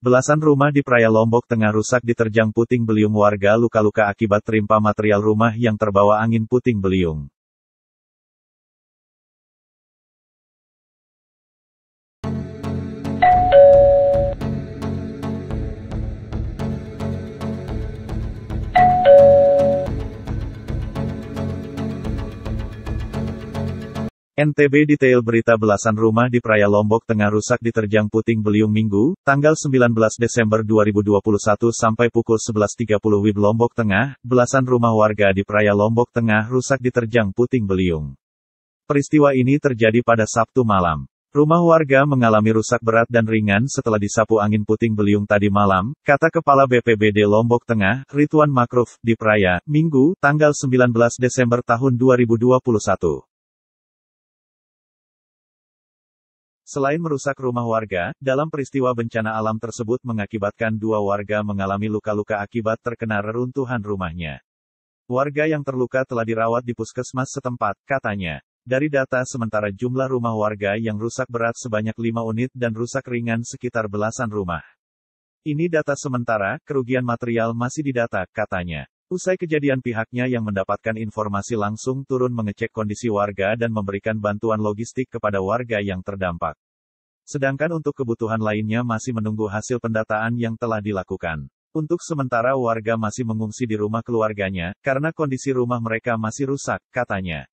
Belasan rumah di Praya Lombok Tengah rusak diterjang puting beliung warga luka-luka akibat tertimpa material rumah yang terbawa angin puting beliung. NTB detail berita belasan rumah di Praya Lombok Tengah rusak diterjang puting beliung Minggu, tanggal 19 Desember 2021 sampai pukul 11.30 WIB Lombok Tengah, belasan rumah warga di Praya Lombok Tengah rusak diterjang puting beliung. Peristiwa ini terjadi pada Sabtu malam. Rumah warga mengalami rusak berat dan ringan setelah disapu angin puting beliung tadi malam, kata Kepala BPBD Lombok Tengah, Rituan Makruf, di Praya, Minggu, tanggal 19 Desember tahun 2021. Selain merusak rumah warga, dalam peristiwa bencana alam tersebut mengakibatkan dua warga mengalami luka-luka akibat terkena reruntuhan rumahnya. Warga yang terluka telah dirawat di puskesmas setempat, katanya. Dari data sementara jumlah rumah warga yang rusak berat sebanyak 5 unit dan rusak ringan sekitar belasan rumah. Ini data sementara, kerugian material masih didata, katanya. Usai kejadian pihaknya yang mendapatkan informasi langsung turun mengecek kondisi warga dan memberikan bantuan logistik kepada warga yang terdampak. Sedangkan untuk kebutuhan lainnya masih menunggu hasil pendataan yang telah dilakukan. Untuk sementara warga masih mengungsi di rumah keluarganya, karena kondisi rumah mereka masih rusak, katanya.